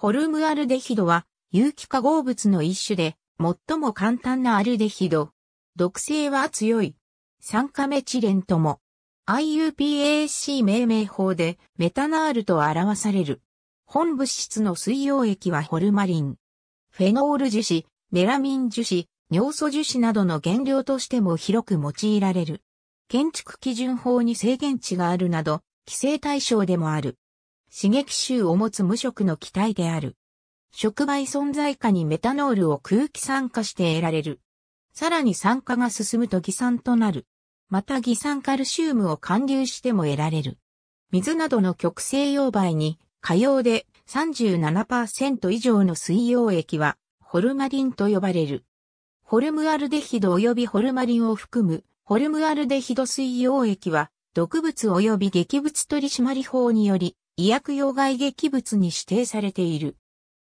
ホルムアルデヒドは有機化合物の一種で最も簡単なアルデヒド。毒性は強い。酸化メチレンとも。IUPAC 命名法でメタナールと表される。本物質の水溶液はホルマリン。フェノール樹脂、メラミン樹脂、尿素樹脂などの原料としても広く用いられる。建築基準法に制限値があるなど、規制対象でもある。刺激臭を持つ無色の気体である。触媒存在下にメタノールを空気酸化して得られる。さらに酸化が進むと偽酸となる。また偽酸カルシウムを還流しても得られる。水などの極性溶媒に、可用で37%以上の水溶液は、ホルマリンと呼ばれる。ホルムアルデヒド及びホルマリンを含む、ホルムアルデヒド水溶液は、毒物及び劇物取締法により、医薬用害劇物に指定されている。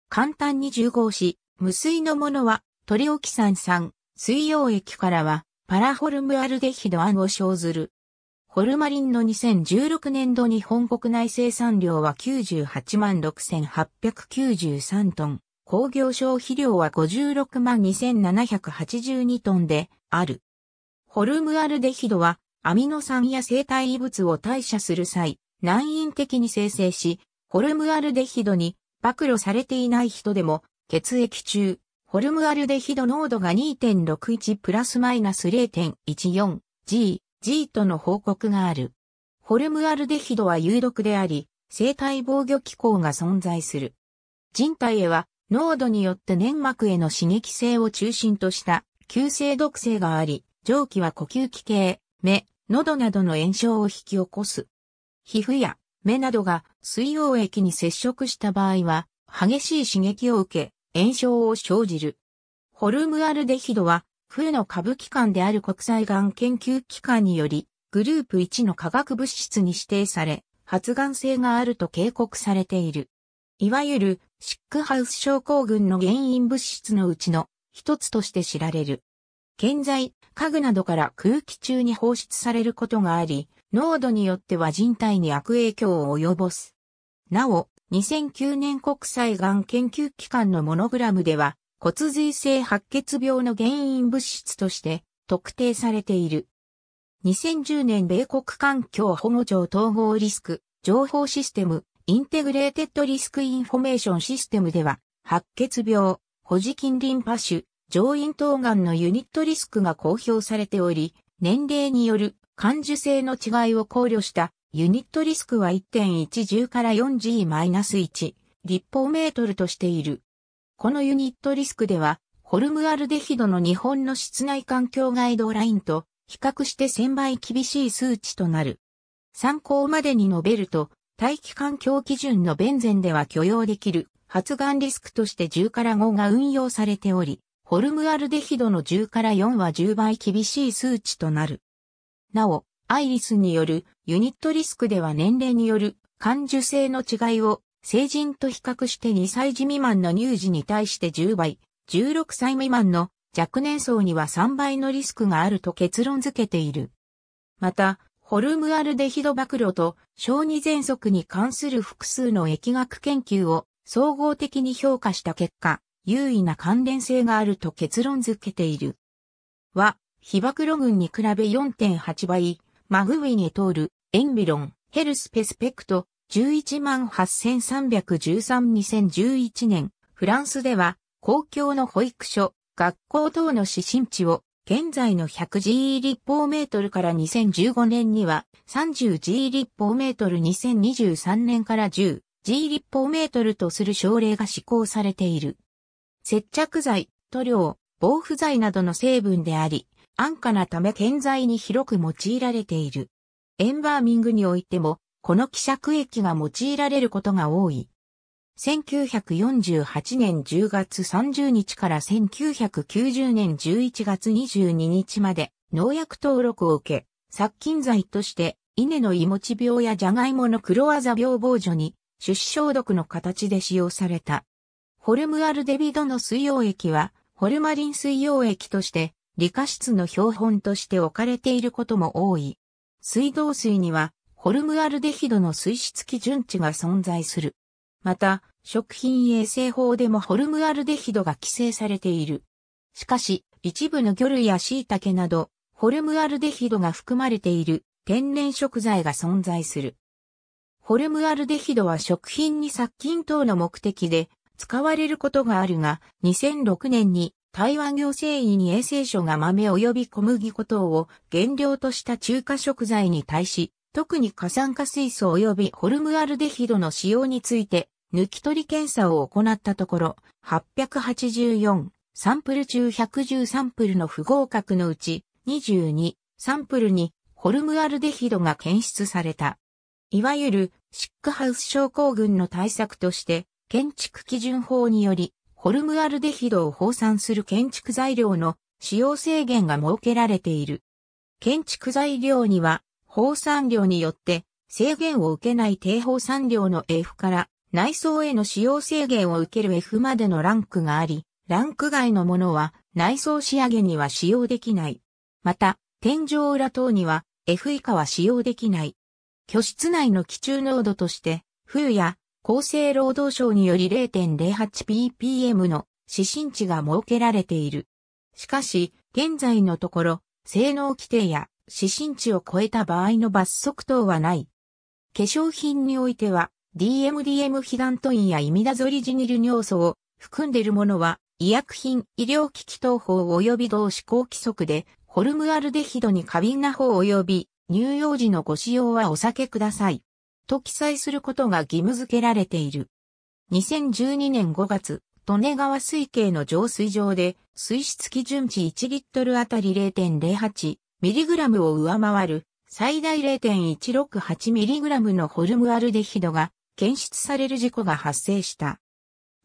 簡単に重合し、無水のものは、トリオキサン酸、水溶液からは、パラホルムアルデヒドアンを生ずる。ホルマリンの2016年度日本国内生産量は98万6893トン、工業消費量は56万2782トンである。ホルムアルデヒドはアミノ酸や生体異物を代謝する際、難因的に生成し、ホルムアルデヒドに暴露されていない人でも血液中、ホルムアルデヒド濃度が2.61プラスマイナス 0.14G、G との報告がある。ホルムアルデヒドは有毒であり、生体防御機構が存在する。人体へは濃度によって粘膜への刺激性を中心とした急性毒性があり、蒸気は呼吸器系、目、喉などの炎症を引き起こす。皮膚や目などが水溶液に接触した場合は、激しい刺激を受け、炎症を生じる。ホルムアルデヒドは、フの株機関である国際がん研究機関により、グループ1の化学物質に指定され、発がん性があると警告されている。いわゆる、シックハウス症候群の原因物質のうちの一つとして知られる。建材、家具などから空気中に放出されることがあり、濃度によっては人体に悪影響を及ぼす。なお、2009年国際がん研究機関のモノグラムでは骨髄性白血病の原因物質として特定されている。2010年米国環境保護庁統合リスク情報システム Integrated Risk Information System では白血病、ホジキンリンパ腫、上咽頭癌のユニットリスクが公表されており、年齢による感受性の違いを考慮したユニットリスクは1.10から 4G-1 立方メートルとしている。このユニットリスクでは、ホルムアルデヒドの日本の室内環境ガイドラインと比較して1000倍厳しい数値となる。参考までに述べると、大気環境基準のベンゼンでは許容できる発がんリスクとして10から5が運用されており、ホルムアルデヒドの10から4は10倍厳しい数値となる。なお、アイリスによるユニットリスクでは年齢による感受性の違いを成人と比較して2歳児未満の乳児に対して10倍、16歳未満の若年層には3倍のリスクがあると結論付けている。また、ホルムアルデヒド暴露と小児喘息に関する複数の疫学研究を総合的に評価した結果、優位な関連性があると結論付けている。は、被暴露群に比べ4.8倍、マグウィネトール、エンビロン、ヘルスペスペクト、118,313-2011年、フランスでは、公共の保育所、学校等の指針値を、現在の 100G 立方メートルから2015年には 30G 立方メートル2023年から 10G 立方メートルとする省令が施行されている。接着剤、塗料、防腐剤などの成分であり、安価なため建材に広く用いられている。エンバーミングにおいても、この希釈液が用いられることが多い。1948年10月30日から1990年11月22日まで農薬登録を受け、殺菌剤として稲の芋地病やジャガイモの黒あざ病防除に手指消毒の形で使用された。ホルムアルデビドの水溶液はホルマリン水溶液として理科室の標本として置かれていることも多い。水道水には、ホルムアルデヒドの水質基準値が存在する。また、食品衛生法でもホルムアルデヒドが規制されている。しかし、一部の魚類や椎茸など、ホルムアルデヒドが含まれている天然食材が存在する。ホルムアルデヒドは食品に殺菌等の目的で使われることがあるが、2006年に台湾行政院に衛生所が豆及び小麦粉等を原料とした中華食材に対し、特に過酸化水素及びホルムアルデヒドの使用について、抜き取り検査を行ったところ、884サンプル中110サンプルの不合格のうち22サンプルにホルムアルデヒドが検出された。いわゆるシックハウス症候群の対策として、建築基準法によりホルムアルデヒドを放散する建築材料の使用制限が設けられている。建築材料には放散量によって制限を受けない低放散量の F から内装への使用制限を受ける F までのランクがあり、ランク外のものは内装仕上げには使用できない。また、天井裏等には F 以下は使用できない。居室内の気中濃度として、風や厚生労働省により 0.08ppm の指針値が設けられている。しかし、現在のところ、性能規定や指針値を超えた場合の罰則等はない。化粧品においては、DMDM ヒガントインやイミダゾリジニル尿素を含んでいるものは、医薬品、医療機器等法及び同施行規則で、ホルムアルデヒドに過敏な方及び乳幼児のご使用はお避けください。と記載することが義務付けられている。2012年5月、利根川水系の浄水場で水質基準値1リットルあたり 0.08mg を上回る最大 0.168mg のホルムアルデヒドが検出される事故が発生した。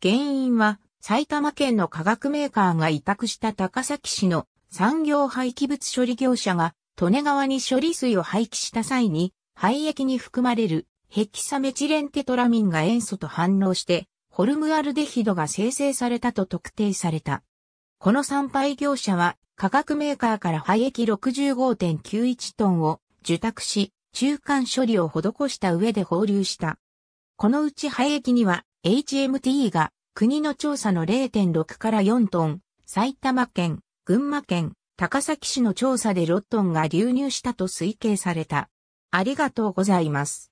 原因は埼玉県の化学メーカーが委託した高崎市の産業廃棄物処理業者が利根川に処理水を廃棄した際に廃液に含まれるヘキサメチレンテトラミンが塩素と反応して、ホルムアルデヒドが生成されたと特定された。この参拝業者は、化学メーカーから廃液65.91トンを受託し、中間処理を施した上で放流した。このうち廃液には HMT が国の調査の0.6から4トン、埼玉県、群馬県、高崎市の調査で6トンが流入したと推計された。ありがとうございます。